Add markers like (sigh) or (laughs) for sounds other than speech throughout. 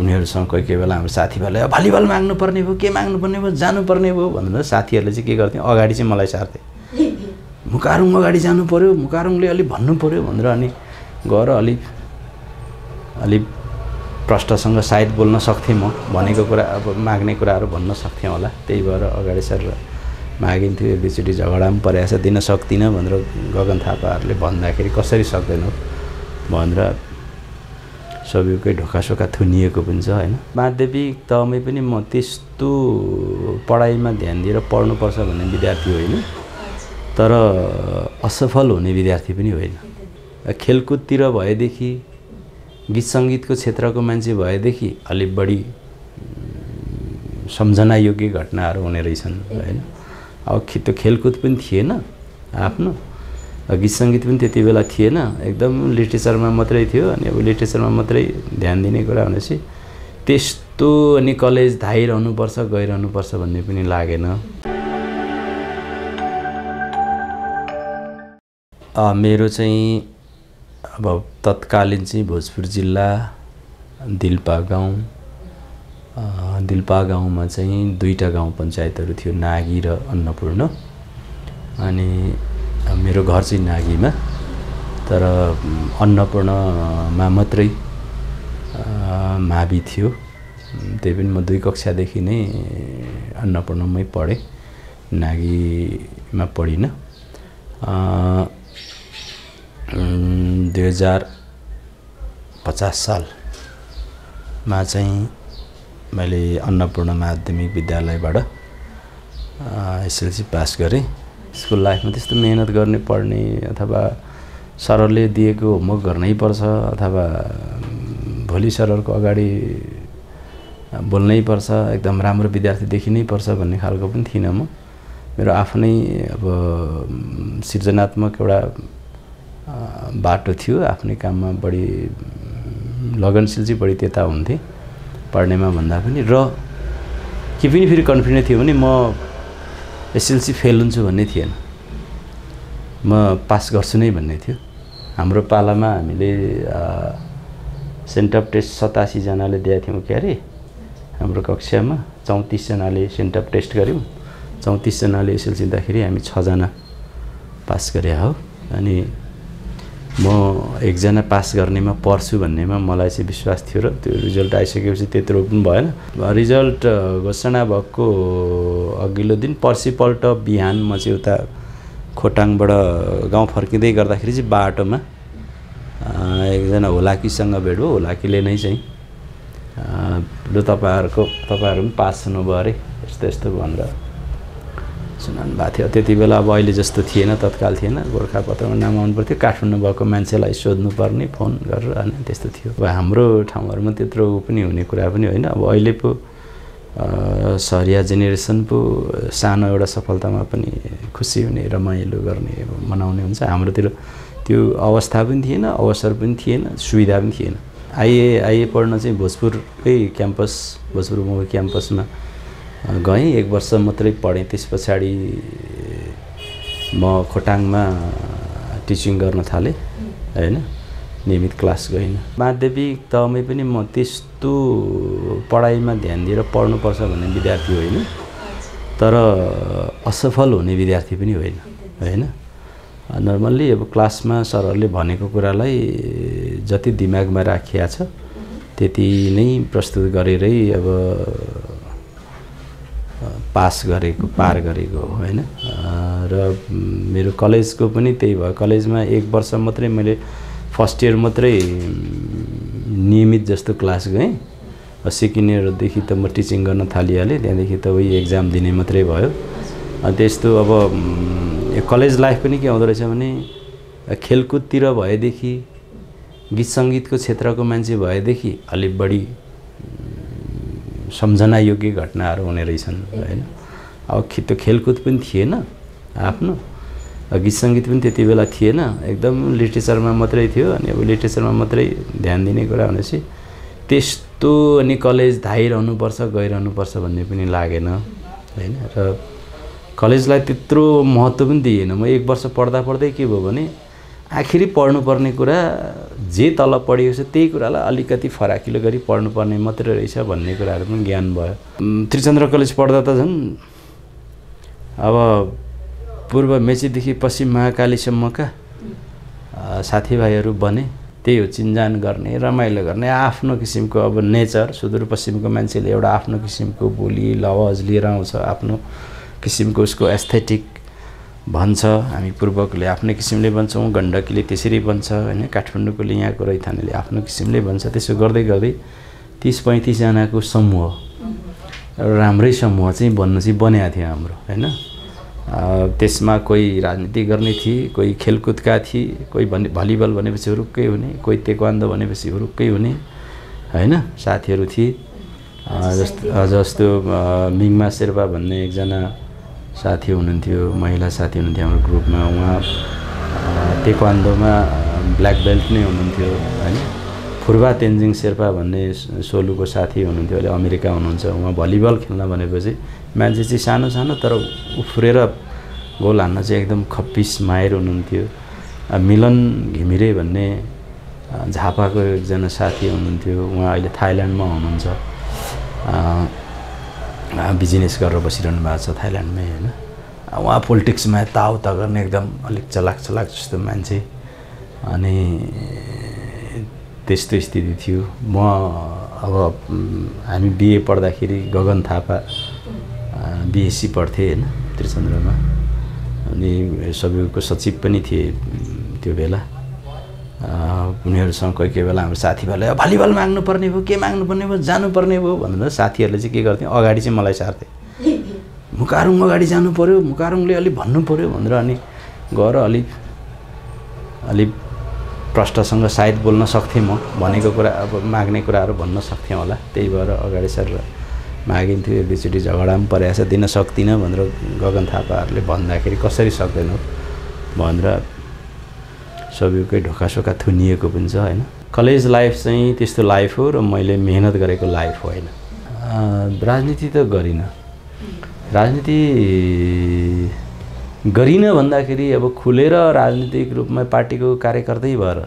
उनीहरूसँग कोही कोही बेला हाम्रो साथीभाइलाई भलिबल माग्नुपर्ने भयो के माग्नुपर्ने भयो जानुपर्ने भयो भनेर साथीहरूले चाहिँ के गर्थ्यो? अगाडि चाहिँ मलाई सार्थे (laughs) मुकारुङ अगाडि जानु पऱ्यो मुकारुङले अलिक भन्नु पऱ्यो भनेर अनि गएर अलिक अलिक प्रष्टसँग सायद बोल्न सक्थेँ म। भनेको कुरा अब माग्ने कुराहरू भन्न सक्थेँ होला। त्यही भएर अगाडि सरेर मागिन्थ्यो एक दुईचोटि झगडा पनि परेको छ दिन सक्दिनँ भनेर गगन थापाहरूले भन्दाखेरि कसरी सक्दैनौ? भनेर सबैकै ढोकासोका थुनिएको पनि छ होइन? माध्यमिक तहमै पनि म त्यस्तो पढाइमा ध्यान दिएर पढ्नुपर्छ भन्ने विद्यार्थी होइन। तर असफल हुने विद्यार्थी पनि होइन। खेलकुदतिर भएदेखि गीत सङ्गीतको क्षेत्रको मान्छे भएदेखि अलिक बढी सम्झनायोग्य घटनाहरू हुने रहेछन् होइन? अब त्यो खेलकुद पनि थिएन आफ्नो गीत सङ्गीत पनि त्यति बेला थिएन। एकदम लिटरेचरमा मात्रै थियो अनि अब लिटरेचरमा मात्रै ध्यान दिने कुरा भनेपछि त्यस्तो अनि कलेज धाइरहनुपर्छ गइरहनुपर्छ भन्ने पनि लागेन। मेरो चाहिँ अब तत्कालीन चाहिँ भोजपुर जिल्ला दिल्पा गाउँ। दिल्पा गाउँमा चाहिँ दुईवटा गाउँ पञ्चायतहरू थियो नागी र अन्नपूर्ण। अनि मेरो घर चाहिँ नागीमा तर अन्नपूर्णमा मात्रै मावि थियो। त्यही पनि म दुई कक्षादेखि नै अन्नपूर्णमै पढेँ। नागीमा पढिनँ। दुई हजार पचास सालमा चाहिँ मैले अन्नपूर्ण माध्यमिक विद्यालयबाट एसएलसी पास गरेँ। स्कुल लाइफमा त्यस्तो मेहनत गर्ने पढ्ने अथवा सरले दिएको होमवर्क गर्नै पर्छ अथवा भोलि सरहरूको अगाडि बोल्नै पर्छ एकदम राम्रो विद्यार्थी देखिनै पर्छ भन्ने खालको पनि थिइनँ म। मेरो आफ्नै अब सृजनात्मक एउटा बाटो थियो। आफ्नै काममा बढी लगनशील चाहिँ बढी त्यता हुन्थेँ पढ्नेमा भन्दा पनि। र के पनि फेरि कन्फिडेन्ट थियो भने म एसएलसी फेल हुन्छु भन्ने थिएन। म पास गर्छु नै भन्ने थियो। हाम्रो पालामा हामीले सेन्ट अफ टेस्ट सतासीजनाले दिएका थियौँ के अरे हाम्रो कक्षामा चौतिसजनाले सेन्ट अफ टेस्ट गऱ्यौँ। चौतिसजनाले एसएलसी दिँदाखेरि हामी छजना पास गरे हो। अनि म एकजना पास गर्नेमा पर्छु भन्नेमा मलाई चाहिँ विश्वास थियो र त्यो रिजल्ट आइसकेपछि त्यत्रो पनि भएन। रिजल्ट घोषणा भएको अघिल्लो दिन पर्सिपल्ट बिहान म चाहिँ उता खोटाङबाट गाउँ फर्किँदै गर्दाखेरि चाहिँ बाटोमा एकजना होलाकीसँग भेट भयो। होलाकीले नै चाहिँ लु तपाईँहरूको तपाईँहरू पनि पास हुनुभयो अरे यस्तो यस्तो भनेर। सुनाउनु भएको थियो। त्यति बेला अब अहिले जस्तो थिएन तत्काल थिएन। गोर्खापत्रमा नाम आउनु पर्थ्यो। काठमाडौँ भएको मान्छेलाई सोध्नुपर्ने फोन गरेर अनि त्यस्तो थियो। अब हाम्रो ठाउँहरूमा त्यत्रो पनि हुने कुरा पनि होइन। अब अहिले पो सरिया जेनेरेसन पो सानो एउटा सफलतामा पनि खुसी हुने रमाइलो गर्ने मनाउने हुन्छ। हाम्रोतिर त्यो अवस्था पनि थिएन अवसर पनि थिएन सुविधा पनि थिएन। आइए आइए पढ्न चाहिँ भोजपुरकै क्याम्पस भोजपुर क्याम्पसमा गएँ। एक वर्ष मात्रै पढेँ। त्यस पछाडि म खोटाङमा टिचिङ गर्न थालेँ होइन? नियमित क्लास गइनँ माध्यमिक तहमै पनि म त्यस्तो पढाइमा ध्यान दिएर पढ्नुपर्छ भन्ने विद्यार्थी होइन। तर असफल हुने विद्यार्थी पनि होइन होइन? नर्मल्ली अब क्लासमा सरहरूले भनेको कुरालाई जति दिमागमा राखिया छ त्यति नै प्रस्तुत गरेरै अब पास गरेको पार गरेको होइन? र मेरो कलेजको पनि त्यही भयो। कलेजमा एक वर्ष मात्रै मैले फर्स्ट इयर मात्रै नियमित जस्तो क्लास गएँ सेकेन्ड इयरदेखि त म टिचिङ गर्न थालिहालेँ। त्यहाँदेखि त उही एक्जाम दिने मात्रै भयो। त्यस्तो अब कलेज लाइफ पनि के हुँदो रहेछ भने खेलकुदतिर भएदेखि गीत सङ्गीतको क्षेत्रको मान्छे भएदेखि अलिक बढी सम्झनायोग्य घटनाहरू हुने रहेछन् होइन? अब त्यो खेलकुद पनि थिएन आफ्नो। गीत सङ्गीत पनि त्यति बेला थिएन एकदम लिटरेचरमा मात्रै थियो अनि अब लिटरेचरमा मात्रै ध्यान दिने कुरा भनेपछि त्यस्तो अनि कलेज धाइरहनुपर्छ गइरहनुपर्छ भन्ने पनि लागेन होइन? र कलेजलाई त्यत्रो महत्त्व पनि दिएन। म एक वर्ष पढ्दा पढ्दै के भयो भने आखिरी पढ्नुपर्ने कुरा जे तल पढिएको छ त्यही कुरालाई अलिकति फराकिलो गरी पढ्नुपर्ने मात्रै रहेछ भन्ने कुराहरू पनि ज्ञान भयो। त्रिचन्द्र कलेज पढ्दा त झन् अब पूर्व मेचीदेखि पश्चिम महाकालीसम्मका साथीभाइहरू बने त्यही हो चिन्जान गर्ने रमाइलो गर्ने आफ्नो किसिमको अब नेचर सुदूरपश्चिमको मान्छेले एउटा आफ्नो किसिमको बोली लवज लिएर आउँछ आफ्नो किसिमको उसको एस्थेटिक भन्छ हामी पूर्वकले आफ्नै किसिमले भन्छौँ गण्डकीले त्यसरी भन्छ होइन? काठमाडौँकोले यहाँको रैथानेले आफ्नो किसिमले भन्छ। त्यसो गर्दै गर्दै तिस पैँतिसजनाको समूह राम्रै समूह चाहिँ बन्न चाहिँ बनेको थियो हाम्रो होइन? त्यसमा कोही राजनीति गर्ने थिए कोही खेलकुदका थिए कोही भने भलिबल भनेपछि हुरुक्कै हुने कोही तेक्वान्दो भनेपछि हुरुक्कै हुने होइन? साथीहरू थिए। जस्तो जस्तो मिङमा शेर्पा भन्ने एकजना साथी हुनुहुन्थ्यो महिला साथी हुनुहुन्थ्यो हाम्रो ग्रुपमा। उहाँ टेक्वान्दोमा ब्ल्याक बेल्ट नै हुनुहुन्थ्यो होइन? फुर्बा तेन्जिङ शेर्पा भन्ने सोलुको साथी हुनुहुन्थ्यो अहिले अमेरिका हुनुहुन्छ। उहाँ भलिबल खेल्न भनेपछि मान्छे चाहिँ सानो सानो तर उफ्रेर गोल हान्न चाहिँ एकदम खप्पिस माहिर हुनुहुन्थ्यो। मिलन घिमिरे भन्ने झापाको एकजना साथी हुनुहुन्थ्यो। उहाँ अहिले थाइल्यान्डमा हुनुहुन्छ। बिजनेस गरेर बसिरहनु भएको छ थाइल्यान्डमै होइन? उहाँ पोलिटिक्समा यताउता गर्ने एकदम अलिक चलाक चलाक जस्तो मान्छे। अनि त्यस्तो स्थिति थियो। म अब हामी बिए पढ्दाखेरि गगन थापा बिएससी पढ्थेँ होइन त्रिचन्द्रमा। अनि सबैको सचिव पनि थिए त्यो बेला। उनीहरूसँग कोही कोही बेला हाम्रो साथीभाइलाई भलिबल माग्नुपर्ने भयो के माग्नुपर्ने भयो जानुपर्ने भयो भनेर साथीहरूले चाहिँ के गर्थ्यो अगाडि चाहिँ मलाई सार्थे (laughs) मुकारुङ अगाडि जानु पऱ्यो मुकारुङले अलिक भन्नु पऱ्यो भनेर अनि गएर अलिक अलिक प्रष्टसँग सायद बोल्न सक्थेँ म भनेको कुरा अब माग्ने कुराहरू भन्न सक्थेँ होला। त्यही भएर अगाडि सर मागिन्थ्यो एक दुईचोटि झगडा पनि परेको छ दिन सक्दिनँ भनेर गगन थापाहरूले भन्दाखेरि कसरी सक्दैनौ? भनेर सबैकै ढोकासोका थुनिएको पनि छ होइन? कलेज लाइफ चाहिँ त्यस्तो लाइफ हो र मैले मेहनत गरेको लाइफ होइन? राजनीति त गरिनँ। राजनीति गरिनँ भन्दाखेरि अब खुलेर राजनीतिक रूपमा पार्टीको कार्यकर्तै भएर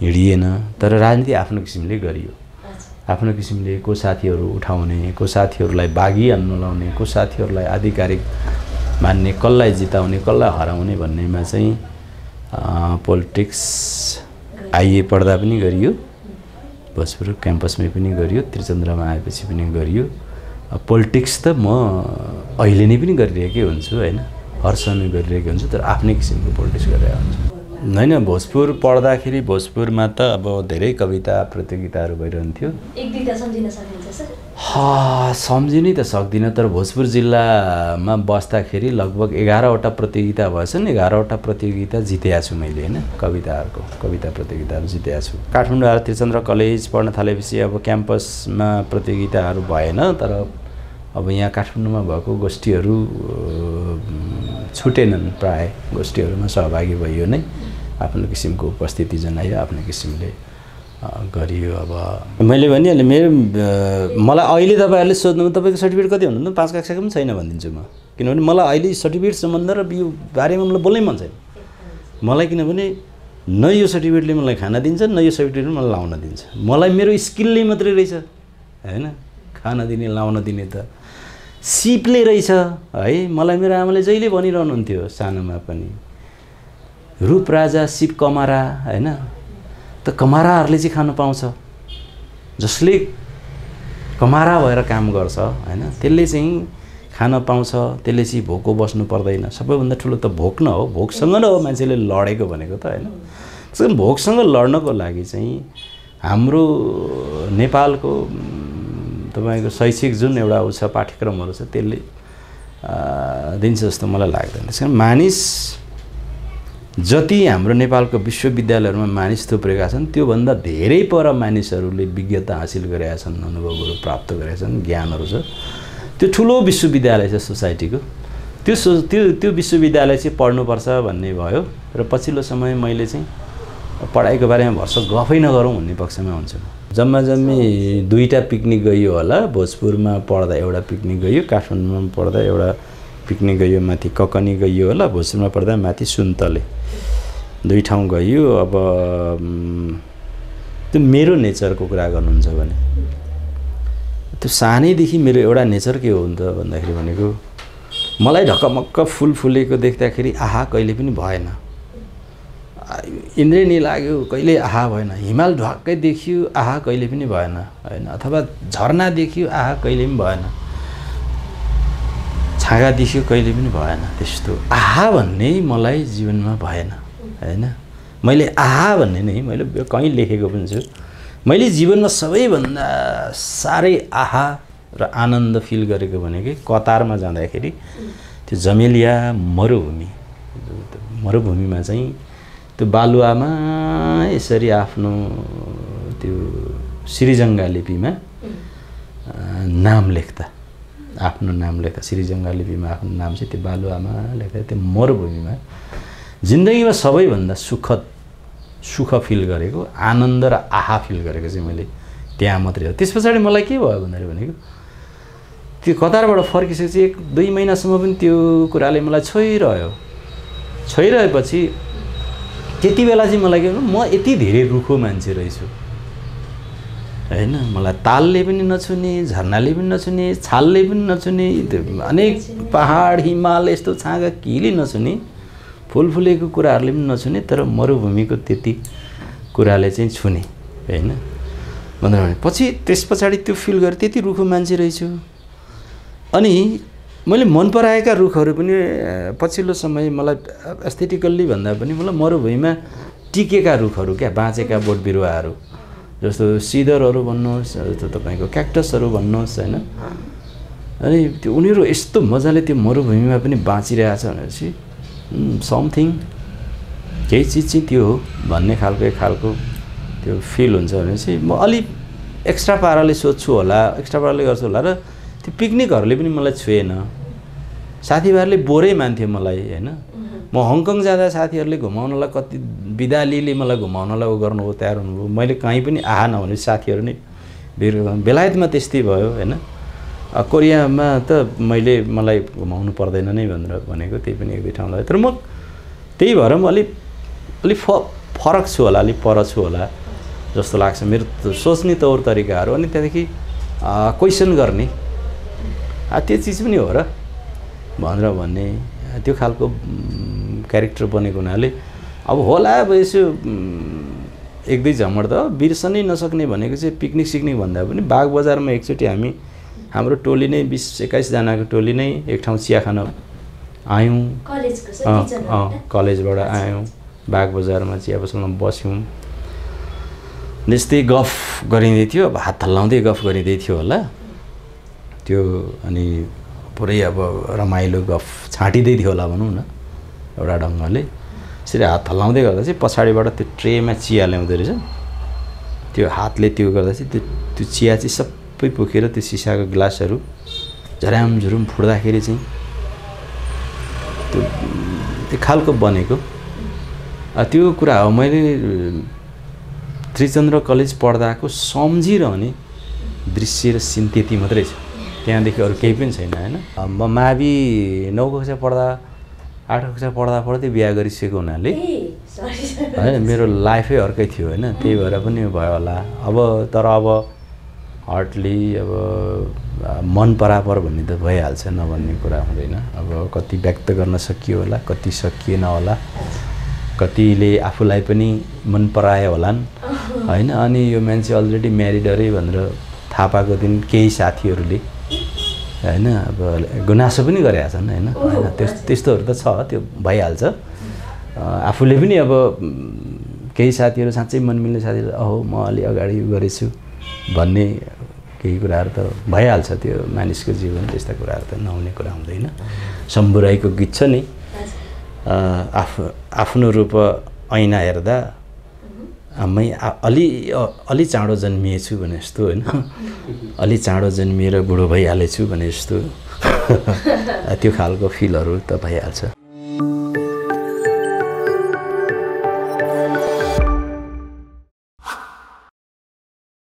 हिँडिएन तर राजनीति आफ्नो किसिमले गरियो। आफ्नो किसिमले को साथीहरू उठाउने को साथीहरूलाई बाघी हान्नु लाउने को साथीहरूलाई आधिकारिक मान्ने कसलाई जिताउने कसलाई हराउने भन्नेमा चाहिँ पोलिटिक्स आइए पढ्दा पनि गरियो भोजपुर क्याम्पसमै पनि गरियो त्रिचन्द्रमा आएपछि पनि गरियो। पोलिटिक्स त म अहिले नै पनि गरिरहेकै हुन्छु होइन? हर समय गरिरहेकै हुन्छु तर आफ्नै किसिमको पोलिटिक्स गरिरहेको हुन्छु होइन भोजपुर पढ्दाखेरि भोजपुरमा त अब धेरै कविता प्रतियोगिताहरू भइरहन्थ्यो। सम्झिनै त सक्दिनँ तर भोजपुर जिल्लामा बस्दाखेरि लगभग एघारवटा प्रतियोगिता भएछन्। एघारवटा प्रतियोगिता जितेको छु मैले होइन? कविताहरूको कविता प्रतियोगिताहरू जितेको छु। काठमाडौँ आएर त्रिचन्द्र कलेज पढ्न थालेपछि अब क्याम्पसमा प्रतियोगिताहरू भएन तर अब यहाँ काठमाडौँमा भएको गोष्ठीहरू छुटेनन् प्राय। गोष्ठीहरूमा सहभागी भइयो नै। आफ्नो किसिमको उपस्थिति जनायो आफ्नो किसिमले गरियो अब। मैले भनिहालेँ मेरो मलाई अहिले तपाईँहरूले सोध्नु तपाईँको सर्टिफिकेट कति भन्नु पाँच कक्षाको पनि छैन भनिदिन्छु म। किनभने मलाई अहिले सर्टिफिकेट सम्बन्ध र यो बारेमा मलाई बोल्नै मन छैन। मलाई किनभने न यो सर्टिफिकेटले मलाई खाना दिन्छ न यो सर्टिफिकेटले मलाई लाउन दिन्छ। मलाई मेरो स्किलले मात्रै रहेछ होइन? खाना दिने लाउन दिने त सिपले रहेछ है? मलाई मेरो आमाले जहिले भनिरहनुहुन्थ्यो सानोमा पनि। रूप राजा सिप कमारा होइन? त कमाराहरूले चाहिँ खानु पाउँछ। जसले कमारा भएर काम गर्छ होइन त्यसले चाहिँ खान पाउँछ त्यसले चाहिँ भोको बस्नु पर्दैन। सबैभन्दा ठुलो त भोक न हो भोकसँग न हो मान्छेले लडेको भनेको त होइन। त्यसो भोकसँग लड्नको लागि चाहिँ हाम्रो नेपालको तपाईँको शैक्षिक जुन एउटा ऊ छ पाठ्यक्रमहरू छ त्यसले दिन्छ जस्तो मलाई लाग्दैन। त्यस कारण मानिस जति हाम्रो नेपालको विश्वविद्यालयहरूमा मानिस थुप्रेका छन् त्योभन्दा धेरै पर मानिसहरूले विज्ञता हासिल गरेका छन् अनुभवहरू प्राप्त गरेका छन् ज्ञानहरू छ। त्यो ठुलो विश्वविद्यालय छ सोसाइटीको। त्यो सो त्यो त्यो विश्वविद्यालय चाहिँ पढ्नुपर्छ भन्ने भयो र पछिल्लो समय मैले चाहिँ पढाइको बारेमा भर्स गफै नगरौँ भन्ने पक्षमा हुन्छु जम्मा जम्मी दुईवटा पिकनिक गइयो होला भोजपुरमा पढ्दा एउटा पिकनिक गयो काठमाडौँमा पढ्दा एउटा पिकनिक गयो माथि ककनी गइयो होला भोजपुरमा पढ्दा माथि सुन्तले। दुई ठाउँ गयो अब त्यो मेरो नेचरको कुरा गर्नुहुन्छ भने त्यो सानैदेखि मेरो एउटा नेचर के हो त भन्दाखेरि भनेको मलाई ढकमक्क फुल फुलेको देख्दाखेरि आहा कहिले पनि भएन। इन्द्रेणी लाग्यो कहिले आहा भएन। हिमाल ढक्कै देखियो आहा कहिले पनि भएन होइन? अथवा झरना देखियो आहा कहिले पनि भएन। छाँगा देखियो कहिले पनि भएन। त्यस्तो आहा भन्ने मलाई जीवनमा भएन। होइन? मैले आहा भन्ने नै मैले कहीँ लेखेको पनि छु। मैले जीवनमा सबैभन्दा साह्रै आहा र आनन्द फिल गरेको भनेकै कतारमा जाँदाखेरि त्यो जमेलिया मरुभूमि। मरुभूमिमा चाहिँ त्यो बालुवामा यसरी आफ्नो त्यो श्रीजङ्गा लिपिमा नाम लेख्दा। आफ्नो नाम लेख्दा। श्रीजङ्गा लिपिमा आफ्नो नाम चाहिँ त्यो बालुवामा लेख्दा त्यो मरुभूमिमा। जिन्दगीमा सबैभन्दा सुखद सुख फिल गरेको आनन्द र आहा फिल गरेको चाहिँ मैले त्यहाँ मात्रै हो। त्यस पछाडि मलाई के भयो भन्दाखेरि भनेको त्यो कतारबाट फर्किसकेपछि एक दुई महिनासम्म पनि त्यो कुराले मलाई छोइरह्यो। छोइरहेपछि त्यति बेला चाहिँ मलाई के म यति धेरै रुखो मान्छे रहेछु। होइन मलाई तालले पनि नछुने झर्नाले पनि नछुने छालले पनि नछुने अनेक पहाड हिमाल यस्तो छाँगा केहीले नछुने। फुलेको कुराहरूले पनि नछुने तर मरुभूमिको त्यति कुराले चाहिँ छुने होइन? भनेर भने पछि त्यस पछाडि त्यो फिल गरेँ त्यति रुखो मान्छे रहेछु। अनि मैले मन पराएका रुखहरू पनि पछिल्लो समय मलाई एस्थेटिकल्ली भन्दा पनि मलाई मरुभूमिमा टिकेका रुखहरू क्या बाँचेका बोट बिरुवाहरू जस्तो सिदरहरू भन्नुहोस् जस्तो तपाईँको क्याक्टसहरू भन्नुहोस् होइन? अनि त्यो उनीहरू यस्तो मजाले त्यो मरुभूमिमा पनि बाँचिरहेछ भनेपछि समथिङ केही चिज चाहिँ त्यो हो भन्ने खालको एक खालको त्यो फिल हुन्छ भनेपछि म अलिक एक्स्ट्रा पाराले सोध्छु होला एक्स्ट्रा पाराले गर्छु होला र त्यो पिकनिकहरूले पनि मलाई छुएन। साथीभाइहरूले बोरै मान्थ्यो मलाई होइन? म हङकङ जाँदा साथीहरूले घुमाउनलाई कति बिदा लिली मलाई घुमाउनलाई उ गर्नुभयो तयार हुनुभयो मैले कहीँ पनि आहा नभने साथीहरू नै भिड बेलायतमा त्यस्तै भयो होइन? कोरियामा त मैले मलाई घुमाउनु पर्दैन नै भनेर भनेको त्यही पनि एक दुई ठाउँ लाग्यो तर म त्यही भएर म अलिक अलिक फरक छु होला अलिक पर छु होला जस्तो लाग्छ। मेरो सोच्ने तौर तरिकाहरू अनि त्यहाँदेखि क्वेसन गर्ने। त्यो चिज पनि हो र। भनेर भन्ने त्यो खालको क्यारेक्टर बनेको हुनाले अब होला अब यसो एक दुई झमड त बिर्सनै नसक्ने भनेको चाहिँ पिकनिक सिक्निक भन्दा पनि बाग बजारमा एकचोटि हामी हाम्रो टोली नै बिस एक्काइसजनाको टोली नै एक ठाउँ चिया खान आयौँ कलेजबाट आयौँ। बाग बजारमा चिया पसलमा बस्यौँ। त्यस्तै गफ गरिँदै थियो। अब हात हल्लाउँदै गफ गरिँदै थियो होला। त्यो अनि पुरै अब रमाइलो गफ छाँटिँदै थियो होला भनौँ न एउटा ढङ्गले। यसरी हात हल्लाउँदै गर्दा चाहिँ पछाडिबाट त्यो ट्रेमा चिया ल्याउँदो रहेछ। त्यो हातले त्यो गर्दा चाहिँ त्यो त्यो चिया चाहिँ सबै पोखेर त्यो सिसाको ग्लासहरू झराम झुरुम फुट्दाखेरि चाहिँ त्यो त्यो खालको बनेको। त्यो कुरा हो। मैले त्रिचन्द्र कलेज पढ्दाको सम्झिरहने दृश्य र सिन त्यति मात्रै छ। त्यहाँदेखि अरू केही पनि छैन होइन? म मावि नौ कक्षा पढ्दा आठ कक्षा पढ्दा पढ्दै बिहा गरिसकेको हुनाले होइन मेरो लाइफै अर्कै थियो होइन? त्यही भएर पनि भयो होला। अब तर अब हार्टली अब मन परापर भन्ने त भइहाल्छ नभन्ने कुरा हुँदैन। अब कति व्यक्त गर्न सकियो होला कति सकिएन होला कतिले आफूलाई पनि मन परायो होलान् होइन? अनि यो मान्छे अलरेडी म्यारिड अरे भनेर थाहा पाएको दिन केही साथीहरूले होइन? अब गुनासो पनि गरेका छन् होइन? होइन त्यस त्यस्तोहरू त छ त्यो भइहाल्छ। आफूले पनि अब केही साथीहरू साँच्चै मन मिल्ने साथीहरू अहो म अलि अगाडि गरेछु भन्ने केही कुराहरू त भइहाल्छ त्यो मानिसको जीवन त्यस्ता कुराहरू त नहुने कुरा हुँदैन। शम्भुराईको गीत छ नि। आफू आफ्नो रूप ऐना हेर्दा मै अलि अलि चाँडो जन्मिएछु भने जस्तो होइन। अलि चाँडो जन्मिएर बुढो भइहालेछु भने जस्तो। (laughs) त्यो खालको फिलहरू त भइहाल्छ।